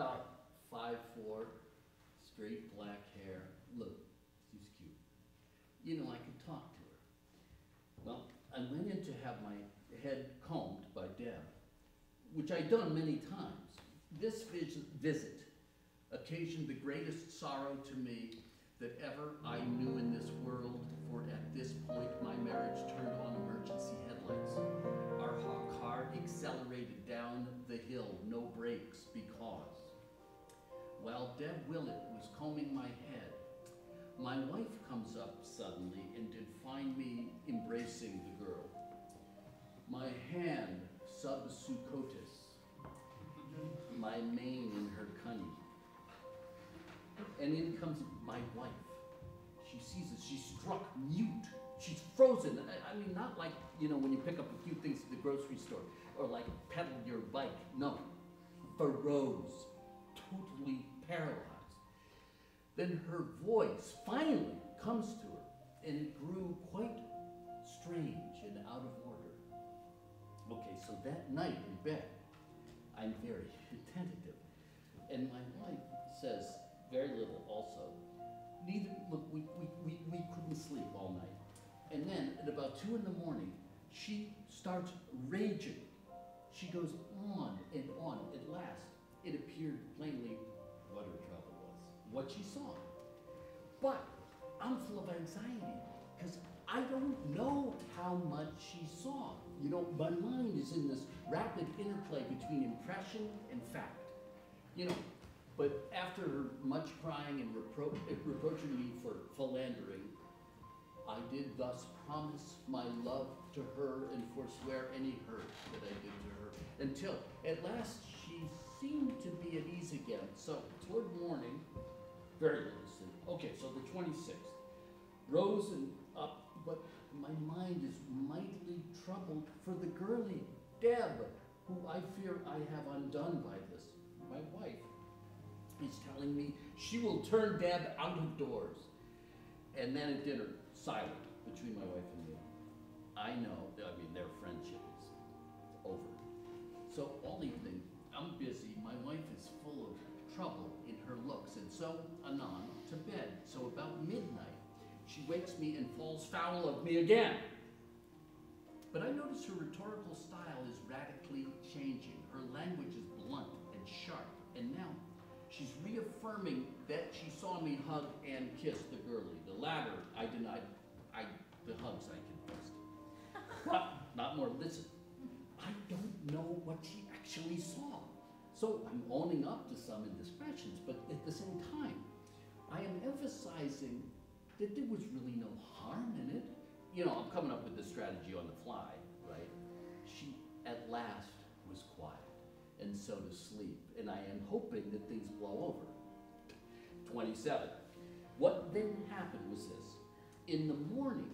about five four, straight black hair. Look, she's cute. You know, I could talk to her. Well, I went in to have my head combed by Deb, which I'd done many times. This vis- visit occasioned the greatest sorrow to me that ever I knew in this world, for at this point my marriage turned on emergency headlights. Our hawk car accelerated down the hill, no brakes, because while Deb Willett was combing my head, my wife comes up suddenly and did find me embracing the girl. My hand subsucotis, my main in her cunny. And in comes my wife. She sees us. She's struck mute. She's frozen. I, I mean, not like, you know, when you pick up a few things at the grocery store or like pedal your bike. No. Froze. Totally paralyzed. Then her voice finally comes to her, and it grew quite strange and out of order. Okay, so that night in bed, I'm very tentative. And my wife says very little also. Neither, look, we, we, we, we couldn't sleep all night. And then at about two in the morning, she starts raging. She goes on and on. At last, it appeared plainly what her trouble was, what she saw. But I'm full of anxiety because I don't know how much she saw. You know, my mind is in this rapid interplay between impression and fact. You know, but after much crying and repro- reproaching me for philandering, I did thus promise my love to her and forswear any hurt that I did to her, until at last seemed to be at ease again. So toward morning, very sleep. Okay, so the 26th, rose and up, but my mind is mightily troubled for the girlie, Deb, who I fear I have undone by this. My wife is telling me she will turn Deb out of doors. And then at dinner, silent between my wife and me. I know, I mean, their friendship is over. So all evening, I'm busy. My wife is full of trouble in her looks, and so anon to bed. So about midnight, she wakes me and falls foul of me again. But I notice her rhetorical style is radically changing. Her language is blunt and sharp, and now she's reaffirming that she saw me hug and kiss the girlie. The latter, I denied. I the hugs I confessed. Not, not more. Listen, actually saw. So I'm owning up to some indiscretions, but at the same time, I am emphasizing that there was really no harm in it. You know, I'm coming up with this strategy on the fly, right? She at last was quiet and so to sleep, and I am hoping that things blow over. 27. What then happened was this. In the morning,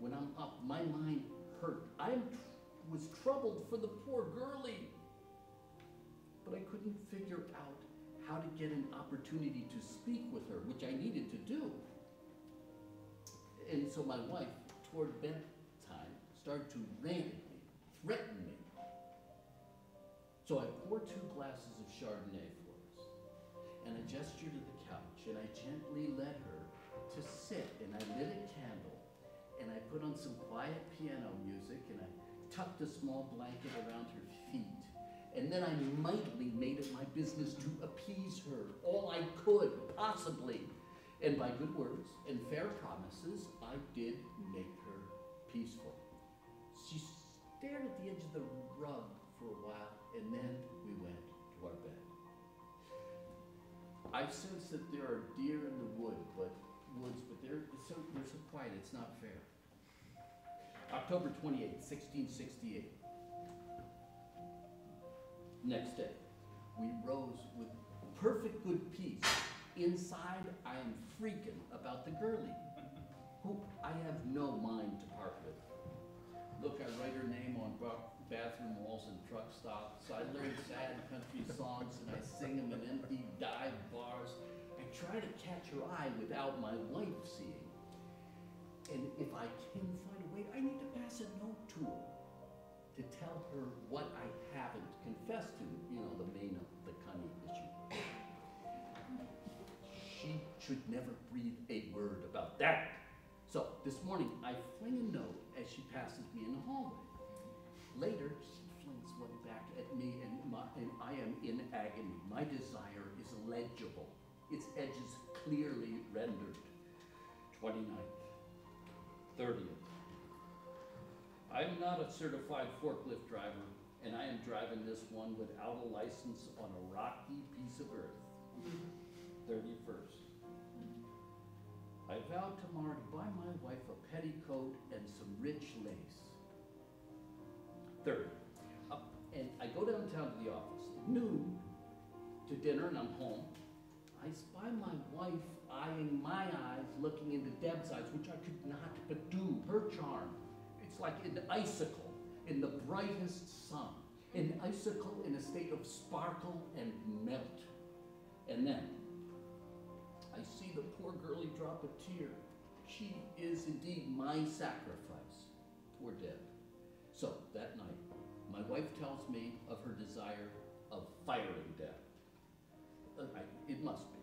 when I'm up, my mind hurt. I tr- was troubled for the poor girlie, but I couldn't figure out how to get an opportunity to speak with her, which I needed to do. And so my wife, toward bedtime, started to rant at me, threaten me. So I poured two glasses of Chardonnay for us, and I gestured to the couch, and I gently led her to sit, and I lit a candle, and I put on some quiet piano music, and I tucked a small blanket around her feet. And then I mightily made it my business to appease her all I could, possibly. And by good words and fair promises, I did make her peaceful. She stared at the edge of the rug for a while, and then we went to our bed. I sense that there are deer in the wood, but woods, but they're so they're so quiet. It's not fair. October 28, 1668. Next day, we rose with perfect good peace. Inside, I am freaking about the girlie, who I have no mind to part with. Look, I write her name on bathroom walls and truck stops. I learn sad country songs and I sing them in empty dive bars. I try to catch her eye without my wife seeing. And if I can find a way, I need to pass a note to her to tell her what I haven't confessed to, you know, the main, the Kanye issue. she should never breathe a word about that. So this morning, I fling a note as she passes me in the hallway. Later, she flings one back at me, and, my, and I am in agony. My desire is legible, its edges clearly rendered. 29th, 30th, I'm not a certified forklift driver, and I am driving this one without a license on a rocky piece of earth. 31st. I vowed tomorrow to buy my wife a petticoat and some rich lace. Third, up, and I go downtown to the office noon to dinner and I'm home. I spy my wife eyeing my eyes, looking into Deb's eyes, which I could not but do. Her charm. It's like an icicle in the brightest sun, an icicle in a state of sparkle and melt. And then I see the poor girlie drop a tear. She is indeed my sacrifice. Poor Deb. So that night, my wife tells me of her desire of firing Deb. Uh, it must be.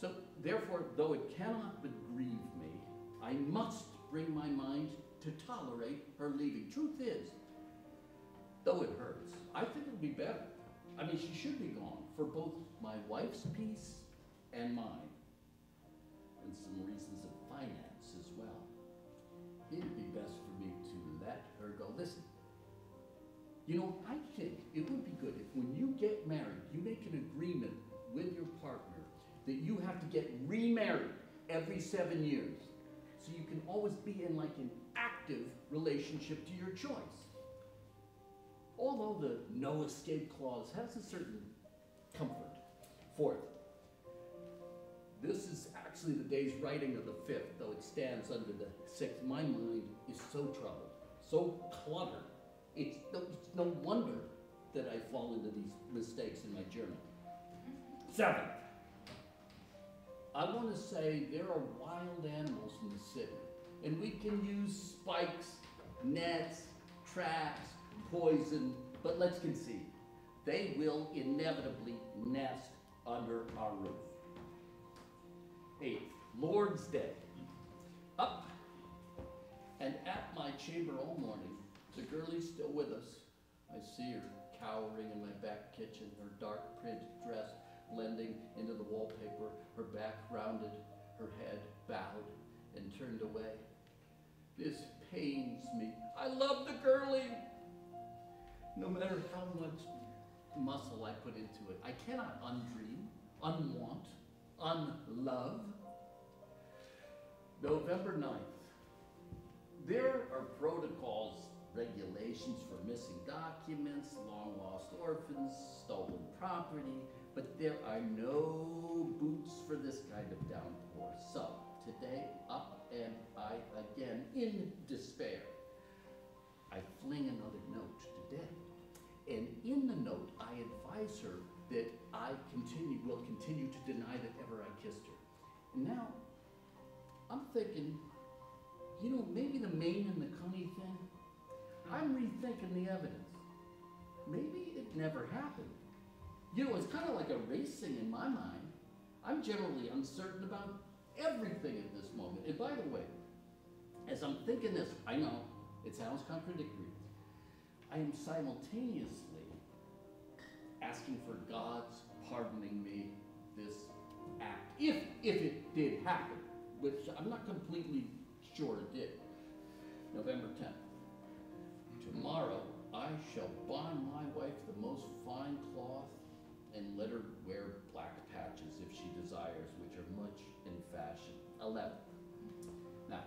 So therefore, though it cannot but grieve me, I must bring my mind to tolerate her leaving. Truth is, though it hurts, I think it'd be better. I mean, she should be gone for both my wife's peace and mine, and some reasons of finance as well. It'd be best for me to let her go. Listen, you know, I think it would be good if when you get married, you make an agreement with your partner that you have to get remarried every seven years. So you can always be in like an active relationship to your choice. Although the no escape clause has a certain comfort. Fourth, this is actually the day's writing of the fifth, though it stands under the sixth. My mind is so troubled, so cluttered. It's no, it's no wonder that I fall into these mistakes in my journal. Seventh, I want to say there are wild animals in the city, and we can use spikes, nets, traps, poison, but let's concede, they will inevitably nest under our roof. Eighth, Lord's Day. Up and at my chamber all morning. The girlie's still with us. I see her cowering in my back kitchen, her dark print dress blending into the wallpaper, her back rounded, her head bowed and turned away. This pains me. I love the girlie. No matter how much muscle I put into it, I cannot undream, unwant, unlove. November 9th. There are protocols, regulations for missing documents, long lost orphans, stolen property, but there are no boots for this kind of downpour. So, today, up and I again in despair. I fling another note to Deb. And in the note, I advise her that I continue, will continue to deny that ever I kissed her. And now, I'm thinking, you know, maybe the main and the Coney thing, I'm rethinking the evidence. Maybe it never happened. You know, it's kind of like a racing in my mind. I'm generally uncertain about everything at this moment. And by the way, as I'm thinking this, I know it sounds contradictory. I am simultaneously asking for God's pardoning me this act, if if it did happen, which I'm not completely sure it did. November 10th. Tomorrow I shall buy my wife the most fine cloth and let her wear black patches if she desires, which are much. 11. Now,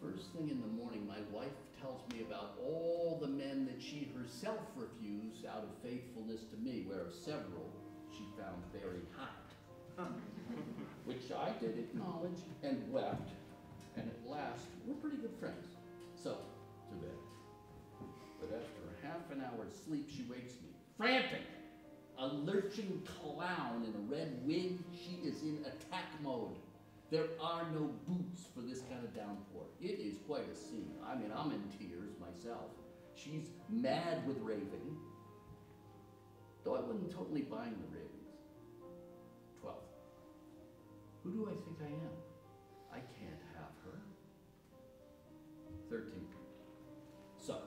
first thing in the morning, my wife tells me about all the men that she herself refused out of faithfulness to me, whereof several she found very hot. Which I did acknowledge and wept, and at last, we're pretty good friends. So, to bed. But after half an hour's sleep, she wakes me, frantic. A lurching clown in a red wig, she is in attack mode. There are no boots for this kind of downpour. It is quite a scene. I mean, I'm in tears myself. She's mad with raving, though I wasn't totally buying the ravings. 12. Who do I think I am? I can't have her. Thirteen. So,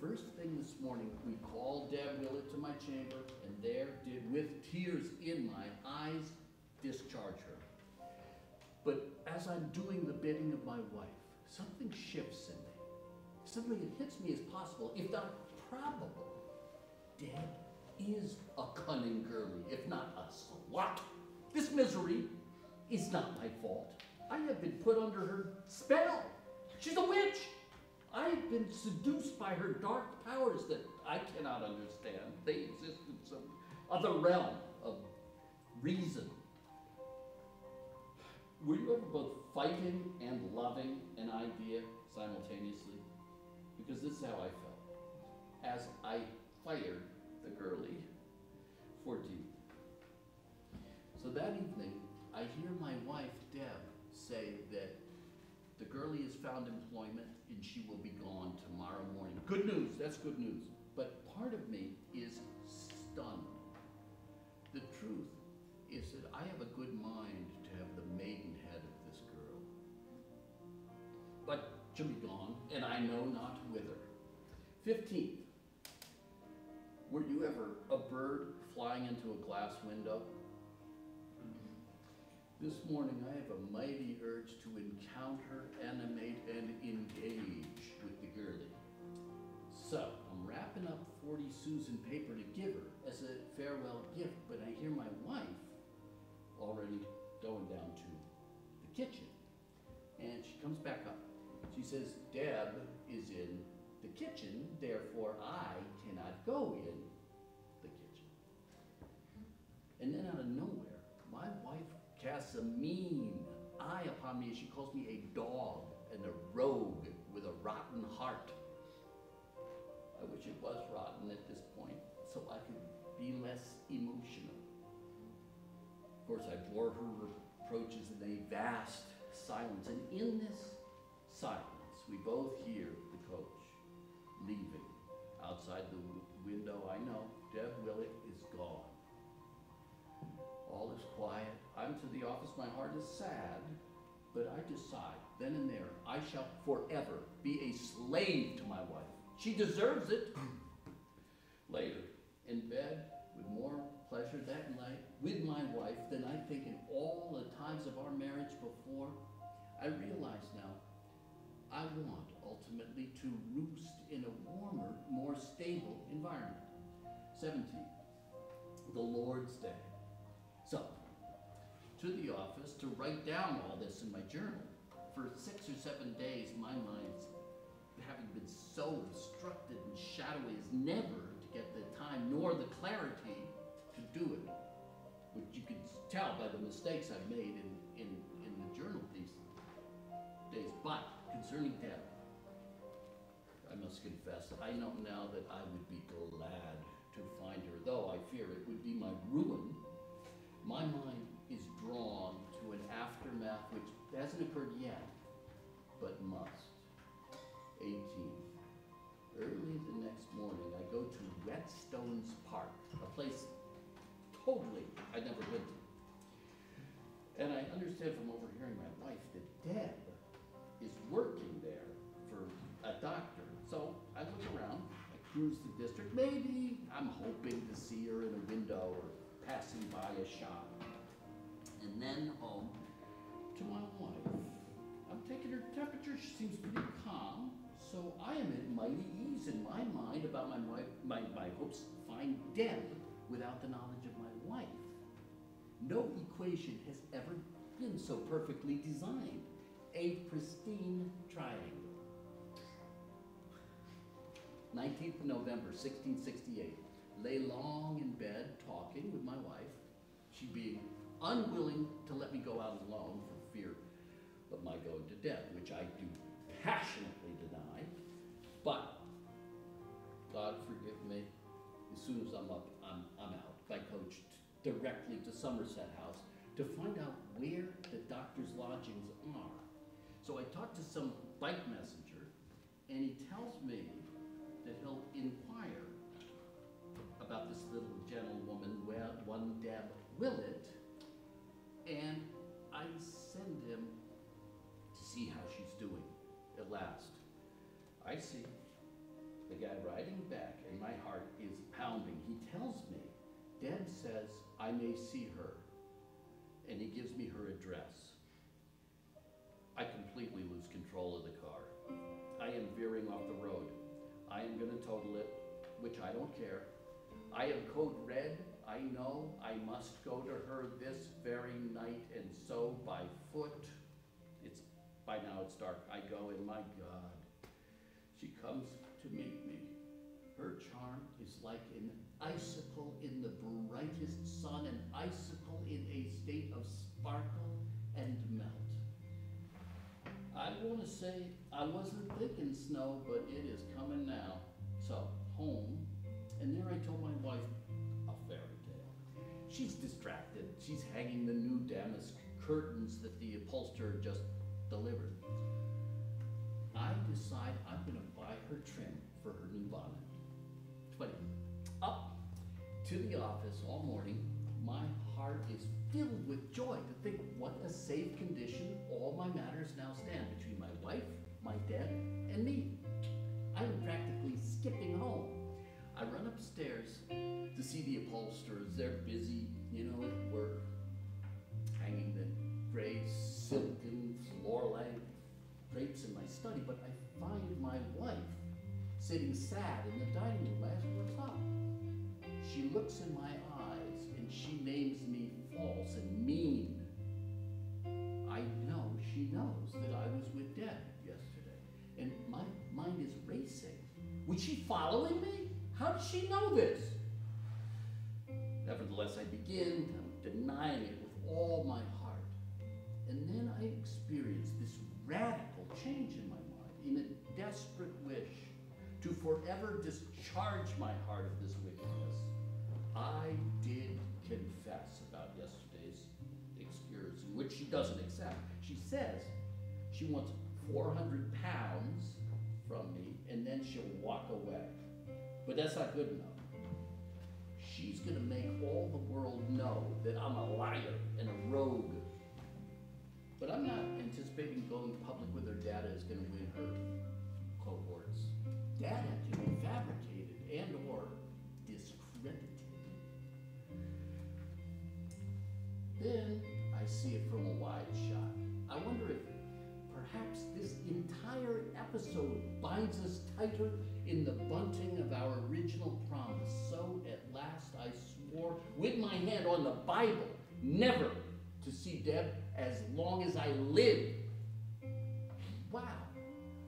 first thing this morning, we called Deb Willett to my chamber, and there did, with tears in my eyes, discharge her. As I'm doing the bidding of my wife, something shifts in me. Suddenly it hits me as possible, if not probable. Deb is a cunning girlie, if not a slut. This misery is not my fault. I have been put under her spell. She's a witch. I have been seduced by her dark powers that I cannot understand. They exist in some other realm of reason. Were you ever both fighting and loving an idea simultaneously? Because this is how I felt as I fired the girlie. 14. So that evening, I hear my wife, Deb, say that the girlie has found employment and she will be gone tomorrow morning. Good news, that's good news. But part of me is stunned. The truth is that I have a good mind and I know not whither. Fifteenth, were you ever a bird flying into a glass window? Mm-hmm. This morning, I have a mighty urge to encounter, animate, and engage with the girlie. So, I'm wrapping up 40 sous in paper to give her as a farewell gift, but I hear my wife already going down to the kitchen. And she comes back up. She says, Deb is in the kitchen, therefore I cannot go in the kitchen. And then out of nowhere, my wife casts a mean eye upon me as she calls me a dog and a rogue with a rotten heart. I wish it was rotten at this point so I could be less emotional. Of course, I bore her reproaches in a vast silence, and in this silence, we both hear the coach leaving. Outside the window, I know Deb Willett is gone. All is quiet. I'm to the office, my heart is sad, but I decide then and there I shall forever be a slave to my wife. She deserves it. Later, in bed, with more pleasure that night with my wife than I think in all the times of our marriage before, I realize now I want ultimately to roost in a warmer, more stable environment. 17. The Lord's Day. So, to the office to write down all this in my journal. For six or seven days, my mind's having been so obstructed and shadowy as never to get the time nor the clarity to do it. Which you can tell by the mistakes I've made in, in, in the journal these days. But concerning Deb, I must confess, I know now that I would be glad to find her, though I fear it would be my ruin. My mind is drawn to an aftermath which hasn't occurred yet, but must. 18. Early the next morning, I go to Whetstones Park, a place totally I'd never been to. And I understand from overhearing my wife that is working there for a doctor. So I look around, I cruise the district. Maybe I'm hoping to see her in a window or passing by a shop. And then home to my wife. I'm taking her temperature. She seems pretty calm. So I am at mighty ease in my mind about my, wife, my, my hopes to find Deb without the knowledge of my wife. No equation has ever been so perfectly designed. A pristine triangle. 19th of November 1668. Lay long in bed talking with my wife, she being unwilling to let me go out alone for fear of my going to death, which I do passionately deny. But God forgive me, as soon as I'm up, I'm, I'm out. I coached directly to Somerset House to find out where the doctor's lodgings. So I talked to some bike messenger, and he tells me that he'll inquire about this little gentlewoman, one Deb Willett, and I send him to see how she's doing at last. I see the guy riding back, and my heart is pounding. He tells me, Deb says I may see her, and he gives me her address. I am gonna total it, which I don't care. I am code red. I know I must go to her this very night, and so by foot. It's by now it's dark. I go, and my God, she comes to meet me. Her charm is like an icicle in the brightest sun, an icicle in a state of sparkle To say I wasn't thinking snow, but it is coming now. So, home, and there I told my wife a fairy tale. She's distracted. She's hanging the new damask curtains that the upholsterer just delivered. I decide I'm going to buy her trim for her new bonnet. 20. Up to the office all morning. My heart is filled with joy to think what a safe condition all my matters now stand between my wife, my dad, and me. I'm practically skipping home. I run upstairs to see the upholsterers. They're busy, you know, at work, hanging the gray silken floor-length drapes in my study, but I find my wife sitting sad in the dining room. Her what's up. She looks in my and she names me false and mean. I know she knows that I was with Deb yesterday, and my mind is racing. Was she following me? How does she know this? Nevertheless, I begin denying it with all my heart. And then I experience this radical change in my mind, in a desperate wish to forever discharge my heart of this wickedness. I did confess about yesterday's excuse, which she doesn't accept. She says she wants 400 pounds from me and then she'll walk away. But that's not good enough. She's gonna make all the world know that I'm a liar and a rogue. But I'm not anticipating going public with her data is gonna win her cohorts. Data can be fabricated and or Then I see it from a wide shot. I wonder if perhaps this entire episode binds us tighter in the bunting of our original promise. So at last I swore with my hand on the Bible never to see Deb as long as I live. Wow.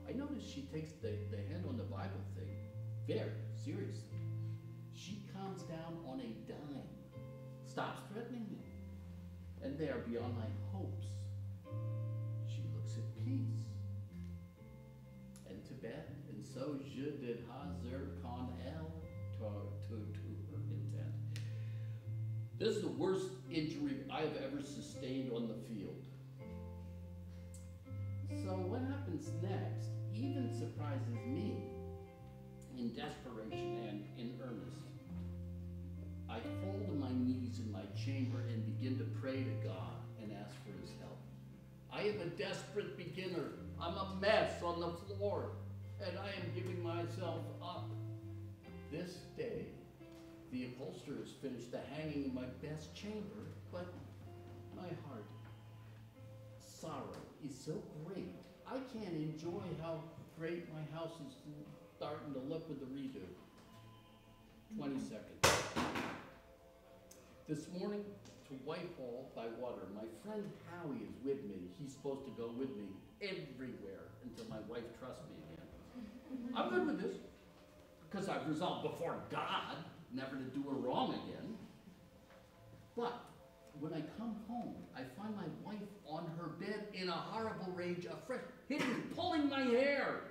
I notice she takes the, the hand on the Bible thing very seriously. She calms down on a dime, stops threatening me, and they are beyond my hopes, she looks at peace and to bed, and so je did hazer con el to, to, to her intent. This is the worst injury I have ever sustained on the field. So what happens next beginner. I'm a mess on the floor, and I am giving myself up. This day, the upholsterers finished the hanging in my best chamber, but my heart, sorrow is so great. I can't enjoy how great my house is starting to look with the redo. 20 seconds. This morning to Whitehall by water, my friend Howie is with me. He's supposed to go with me everywhere until my wife trusts me again. I'm good with this because I've resolved before God never to do her wrong again. But when I come home, I find my wife on her bed in a horrible rage, a afresh, hitting, pulling my hair.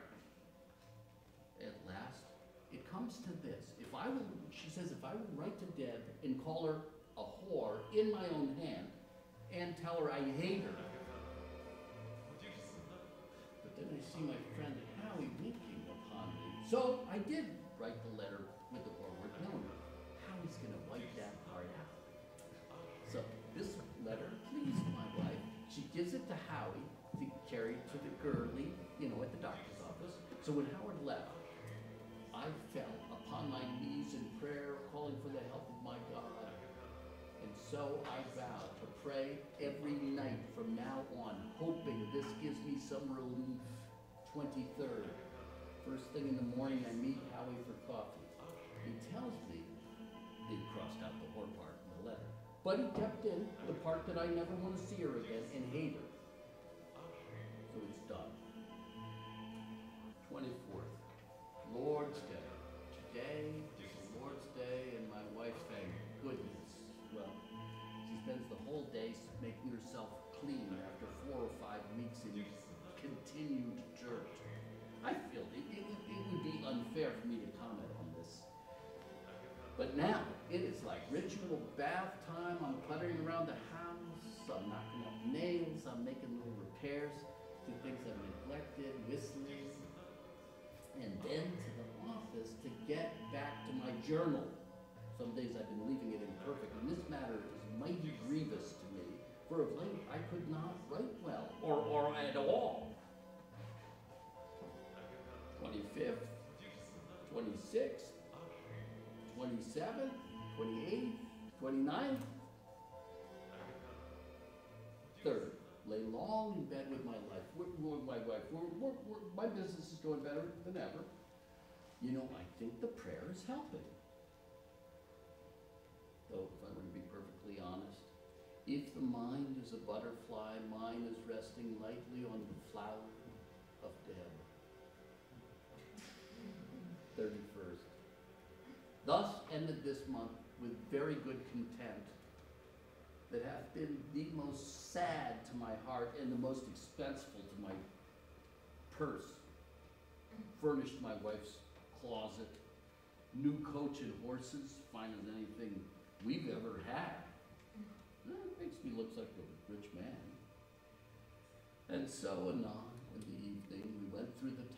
At last, it comes to this. If I will, she says, if I will write to Deb and call her in my own hand and tell her I hate her. But then I see my friend Howie winking upon me. So I did write the letter with the forward note. Howie's gonna wipe that part out. So this letter pleased my wife. She gives it to Howie to carry to the girlie, you know, at the doctor's office. So when Howard left, I fell upon my knees in prayer, calling for the help of my God. And so I vow to pray every night from now on, hoping this gives me some relief. 23rd, first thing in the morning, I meet Howie for coffee. He tells me he crossed out the whore part in the letter, but he kept in the part that I never want to see her again and hate her. So it's done. 24th, Lord's Day. Clean after four or five weeks in continued dirt. I feel it, it, would- it would be unfair for me to comment on this. But now, it is like ritual bath time, I'm puttering around the house, I'm knocking up nails, I'm making little repairs to things I've neglected, whistling. And then to the office to get back to my journal. Some days I've been leaving it imperfect, and this matter is mighty grievous for of late I could not write well, or, or at all. Twenty-fifth, twenty-sixth, twenty-seventh, twenty-eighth, twenty-ninth. Third, lay long in bed with my life, with my wife. We're, we're, we're, my business is going better than ever. You know, I think the prayer is helping. If the mind is a butterfly, mine is resting lightly on the flower of Deb. Thirty-first. Thus ended this month with very good content that hath been the most sad to my heart and the most expenseful to my purse. Furnished my wife's closet, new coach and horses, fine as anything we've ever had. Eh, It makes me look like a rich man. And so anon, in the evening, we went through the